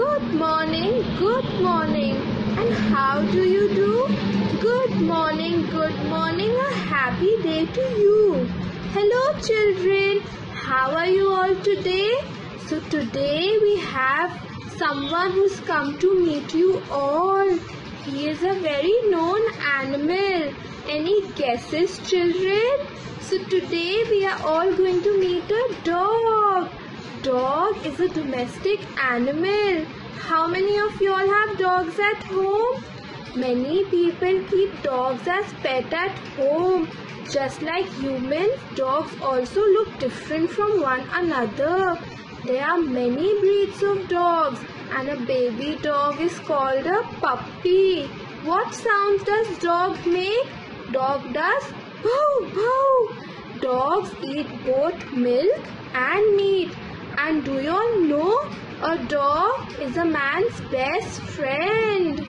Good morning, good morning. And how do you do? Good morning, good morning. A happy day to you. Hello, children. How are you all today? So, today we have someone who's come to meet you all. He is a very known animal. Any guesses, children? So, today we are all going to meet a dog. Dog is a domestic animal. How many of you all have dogs at home? Many people keep dogs as pet at home. Just like humans, dogs also look different from one another. There are many breeds of dogs and a baby dog is called a puppy. What sounds does dog make? Dog does boo boo. Dogs eat both milk and meat do you all know a dog is a man's best friend?